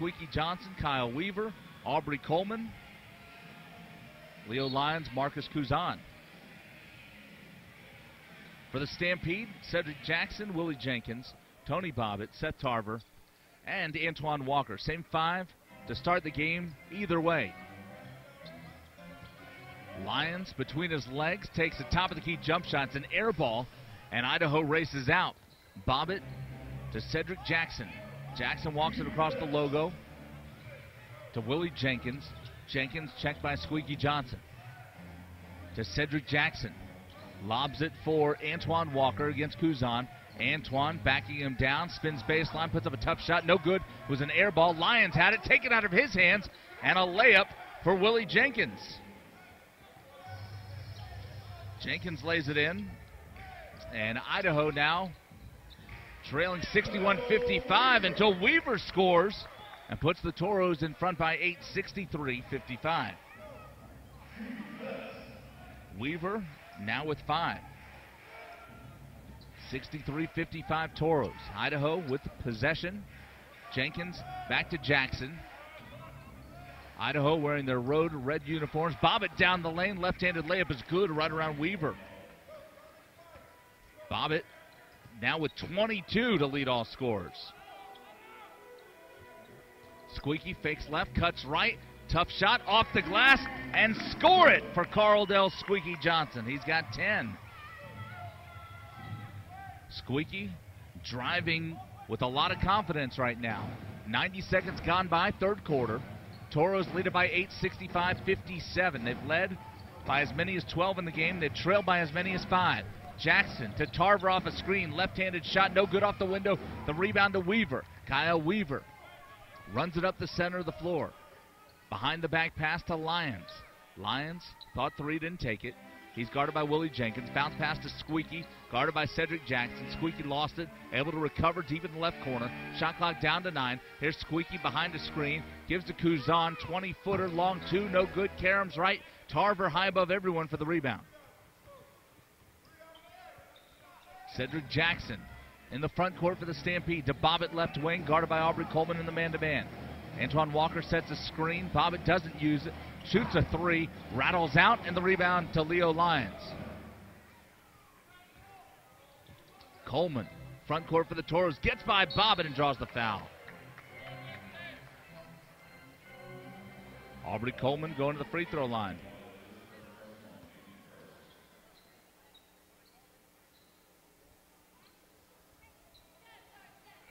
Squeaky Johnson, Kyle Weaver, Aubrey Coleman, Leo Lyons, Marcus Cousin. For the Stampede, Cedric Jackson, Willie Jenkins, Tony Bobbitt, Seth Tarver, and Antoine Walker. Same five to start the game either way. Lyons between his legs takes the top of the key jump shot. It's an air ball, and Idaho races out. Bobbitt to Cedric Jackson. Jackson walks it across the logo to Willie Jenkins. Jenkins checked by Squeaky Johnson. To Cedric Jackson. Lobs it for Antoine Walker against Cousin. Antoine backing him down, spins baseline, puts up a tough shot. No good. It was an air ball. Lyons had it taken out of his hands, and a layup for Willie Jenkins. Jenkins lays it in, and Idaho now trailing 61 55 until Weaver scores and puts the Toros in front by 8 63 55. Weaver now with five. 63 55 Toros. Idaho with possession. Jenkins back to Jackson. Idaho wearing their road red uniforms. Bobbitt down the lane. Left handed layup is good right around Weaver. Bobbitt now with 22 to lead all scores. Squeaky fakes left, cuts right. Tough shot off the glass and score it for Carldell Squeaky Johnson. He's got 10. Squeaky driving with a lot of confidence right now. 90 seconds gone by, third quarter. Toros lead it by 8, 65 57. They've led by as many as 12 in the game. They've trailed by as many as 5. Jackson to Tarver off a screen. Left handed shot, no good off the window. The rebound to Weaver. Kyle Weaver runs it up the center of the floor. Behind the back pass to Lyons. Lyons thought three, didn't take it. He's guarded by Willie Jenkins. Bounce pass to Squeaky, guarded by Cedric Jackson. Squeaky lost it, able to recover deep in the left corner. Shot clock down to nine. Here's Squeaky behind the screen. Gives to Cousin, 20 footer, long two, no good. Karam's right. Tarver high above everyone for the rebound. Cedric Jackson in the front court for the Stampede. To Bobbitt left wing, guarded by Aubrey Coleman in the man to man. Antoine Walker sets a screen. Bobbitt doesn't use it. Shoots a three. Rattles out, and the rebound to Leo Lyons. Coleman, front court for the Toros, gets by Bobbitt and draws the foul. Aubrey Coleman going to the free throw line.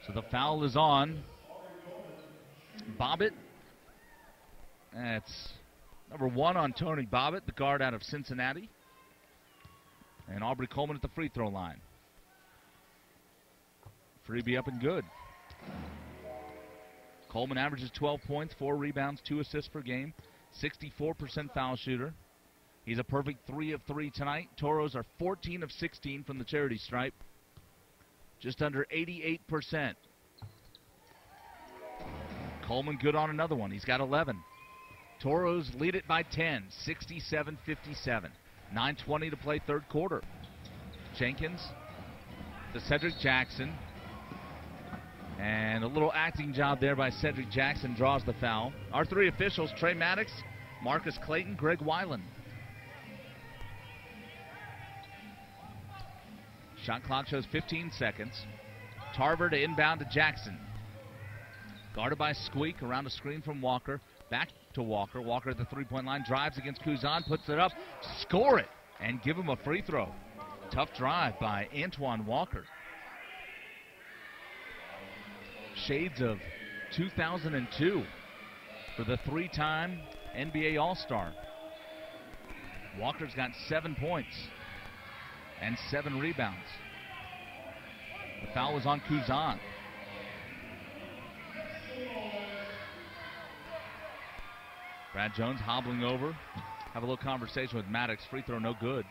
So the foul is on. Bobbitt. That's number one on Tony Bobbitt, the guard out of Cincinnati. And Aubrey Coleman at the free throw line. Freebie up and good. Coleman averages 12 points, 4 rebounds, 2 assists per game, 64% foul shooter. He's a perfect 3 of 3 tonight. Toros are 14 of 16 from the charity stripe, just under 88%. Coleman good on another one. He's got 11. Toros lead it by 10, 67 57. 9.20 to play third quarter. Jenkins to Cedric Jackson. And a little acting job there by Cedric Jackson draws the foul. Our three officials Trey Maddox, Marcus Clayton, Greg Weiland. Shot clock shows 15 seconds. Tarver to inbound to Jackson. Guarded by Squeak around a screen from Walker. Back to Walker. Walker at the three point line. Drives against Cousin. Puts it up. Score it. And give him a free throw. Tough drive by Antoine Walker. Shades of 2002 for the three time NBA All Star. Walker's got seven points and seven rebounds. The foul was on Cousin. Brad Jones hobbling over. Have a little conversation with Maddox. Free throw no good.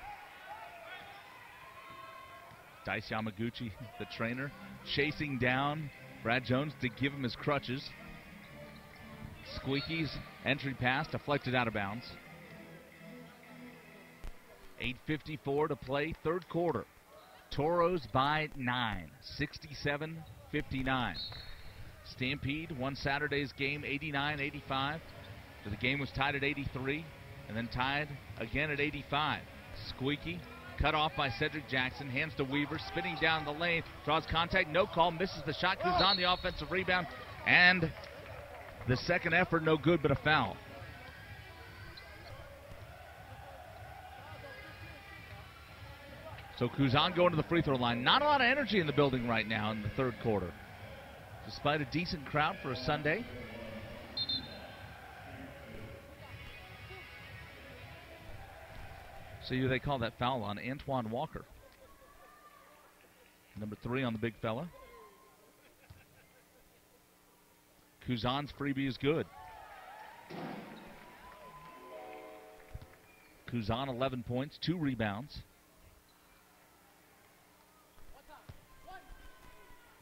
Dice Yamaguchi, the trainer, chasing down Brad Jones to give him his crutches. Squeaky's entry pass deflected out of bounds. 8.54 to play, third quarter. Toros by 9, 67 59. Stampede won Saturday's game 89 85. The game was tied at 83 and then tied again at 85. Squeaky cut off by Cedric Jackson, hands to Weaver, spinning down the lane, draws contact, no call, misses the shot, on the offensive rebound, and the second effort no good but a foul. So Cousin going to the free throw line. Not a lot of energy in the building right now in the third quarter. Despite a decent crowd for a Sunday. See they call that foul on Antoine Walker. Number three on the big fella. Cousin's freebie is good. Cousin 11 points, two rebounds.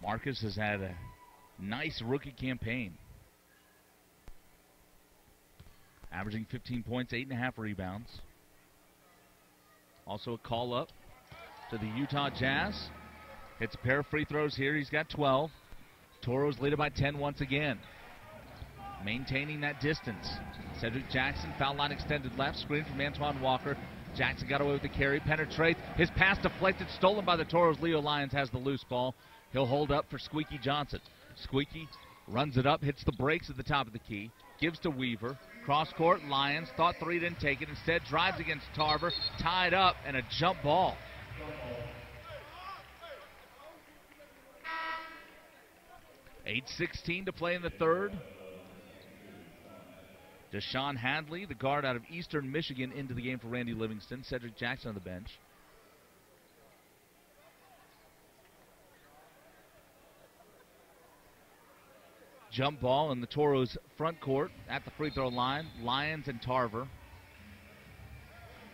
Marcus has had a nice rookie campaign. Averaging 15 points, 8.5 rebounds. Also a call up to the Utah Jazz. Hits a pair of free throws here. He's got 12. Toros lead by 10 once again. Maintaining that distance. Cedric Jackson, foul line extended left. Screen from Antoine Walker. Jackson got away with the carry. Penetrates. His pass deflected. Stolen by the Toros. Leo Lyons has the loose ball. He'll hold up for Squeaky Johnson. Squeaky runs it up, hits the brakes at the top of the key, gives to Weaver. Cross court, Lyons thought three didn't take it. Instead, drives against Tarver, tied up, and a jump ball. Eight sixteen to play in the third. Deshaun Hadley, the guard out of Eastern Michigan, into the game for Randy Livingston. Cedric Jackson on the bench. Jump ball in the Toros front court at the free throw line. Lyons and Tarver.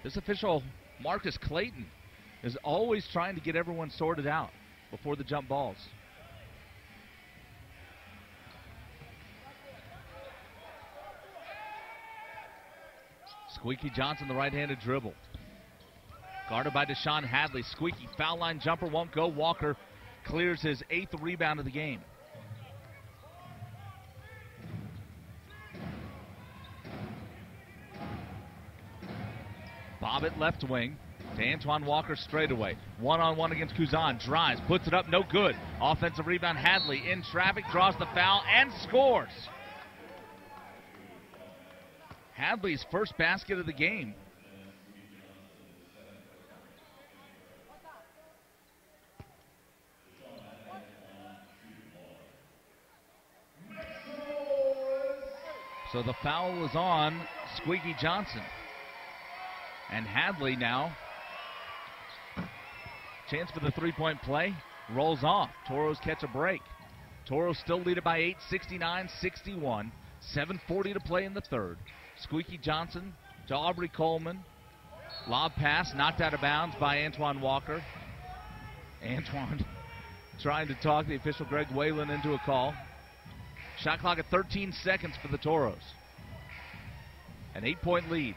This official, Marcus Clayton, is always trying to get everyone sorted out before the jump balls. Squeaky Johnson, the right handed dribble. Guarded by Deshaun Hadley. Squeaky foul line jumper won't go. Walker clears his eighth rebound of the game. Bobbitt left wing to Antoine Walker straightaway. One on one against Cousin. Drives, puts it up, no good. Offensive rebound, Hadley in traffic, draws the foul, and scores. Hadley's first basket of the game. So the foul was on Squeaky Johnson. And Hadley now. Chance for the three point play. Rolls off. Toros catch a break. Toros still lead it by 8, 69 61. 7.40 to play in the third. Squeaky Johnson to Aubrey Coleman. Lob pass knocked out of bounds by Antoine Walker. Antoine trying to talk the official Greg Whalen into a call. Shot clock at 13 seconds for the Toros. An eight point lead.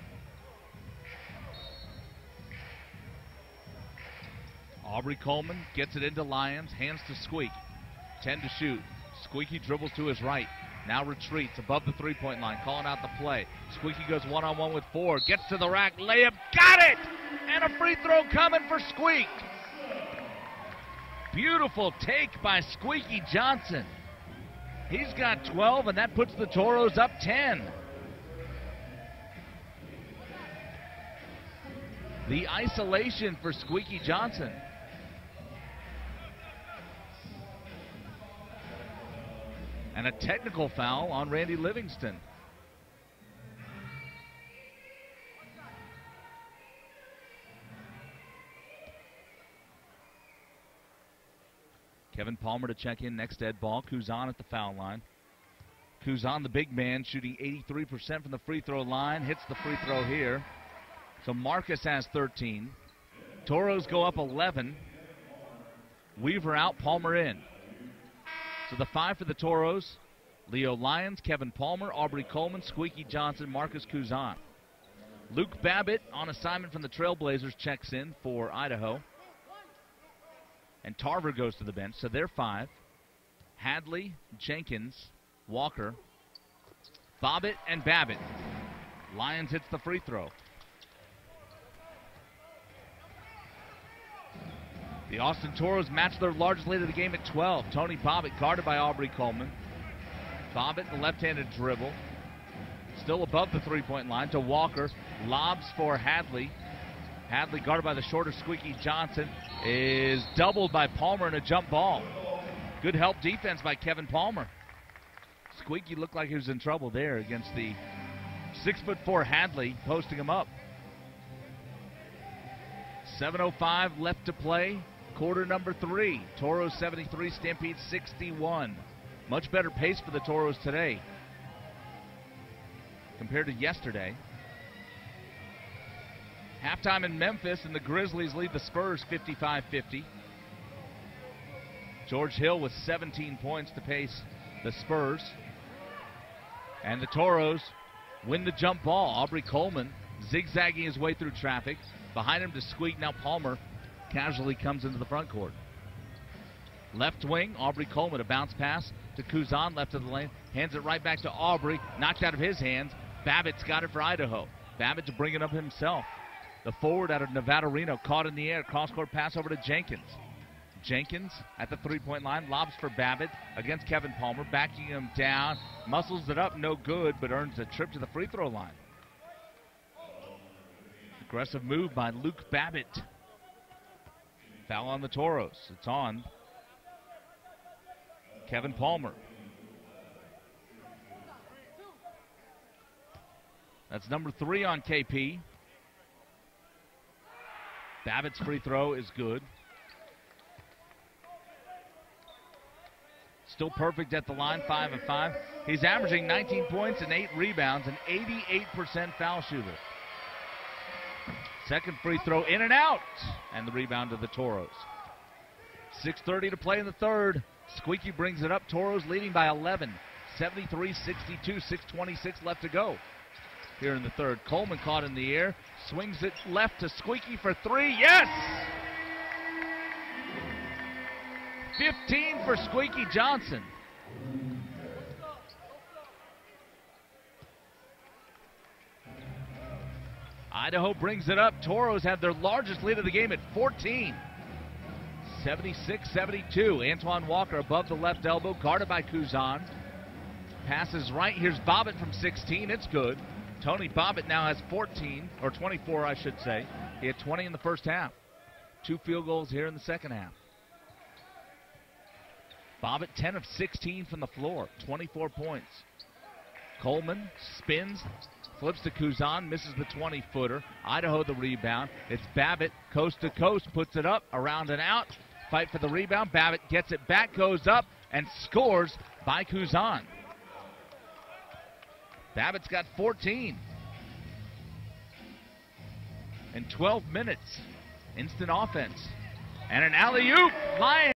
Aubrey Coleman gets it into Lyons, hands to Squeak. 10 to shoot. Squeaky dribbles to his right. Now retreats above the three point line, calling out the play. Squeaky goes one on one with four, gets to the rack, layup, got it! And a free throw coming for Squeak. Beautiful take by Squeaky Johnson. He's got 12, and that puts the Toros up 10. The isolation for Squeaky Johnson. And a technical foul on Randy Livingston. Kevin Palmer to check in next Ed Ball. Cousin at the foul line. Cousin, the big man, shooting 83% from the free throw line. Hits the free throw here. So Marcus has 13. Toros go up 11. Weaver out, Palmer in. So the five for the Toros Leo Lyons, Kevin Palmer, Aubrey Coleman, Squeaky Johnson, Marcus Cousin. Luke Babbitt on assignment from the Trailblazers checks in for Idaho. And Tarver goes to the bench, so they're five. Hadley, Jenkins, Walker, Bobbitt, and Babbitt. Lyons hits the free throw. The Austin Toros match their largest lead of the game at 12. Tony Bobbitt guarded by Aubrey Coleman. Bobbitt, the left-handed dribble. Still above the three-point line to Walker. Lobs for Hadley. Hadley guarded by the shorter Squeaky Johnson is doubled by Palmer in a jump ball. Good help defense by Kevin Palmer. Squeaky looked like he was in trouble there against the six foot four Hadley posting him up. 7.05 left to play. Quarter number three. Toros 73, Stampede 61. Much better pace for the Toros today compared to yesterday. Halftime in Memphis, and the Grizzlies lead the Spurs 55 50. George Hill with 17 points to pace the Spurs. And the Toros win the jump ball. Aubrey Coleman zigzagging his way through traffic. Behind him to squeak. Now Palmer casually comes into the front court. Left wing, Aubrey Coleman, a bounce pass to Cousin, left of the lane, hands it right back to Aubrey, knocked out of his hands. Babbitt's got it for Idaho. Babbitt to bring it up himself. The forward out of Nevada Reno caught in the air, cross court pass over to Jenkins. Jenkins at the three point line, lobs for Babbitt against Kevin Palmer, backing him down, muscles it up, no good, but earns a trip to the free throw line. Aggressive move by Luke Babbitt. Foul on the Toros. It's on Kevin Palmer. That's number three on KP. Babbitt's free throw is good. Still perfect at the line, 5 and 5. He's averaging 19 points and 8 rebounds, an 88% foul shooter. Second free throw in and out, and the rebound to the Toros. 6.30 to play in the third. Squeaky brings it up. Toros leading by 11. 73 62, 6.26 left to go here in the third. Coleman caught in the air, swings it left to Squeaky for three. Yes! 15 for Squeaky Johnson. Idaho brings it up. Toros have their largest lead of the game at 14. 76 72. Antoine Walker above the left elbow, guarded by Cousin. Passes right. Here's Bobbitt from 16. It's good. Tony Bobbitt now has 14, or 24, I should say. He had 20 in the first half. Two field goals here in the second half. Bobbitt 10 of 16 from the floor, 24 points. Coleman spins, flips to Cousin, misses the 20 footer. Idaho the rebound. It's Babbitt coast to coast, puts it up, around and out. Fight for the rebound. Babbitt gets it back, goes up, and scores by Cousin. Babbitt's got 14 in 12 minutes. Instant offense. And an alley oop. Lyons.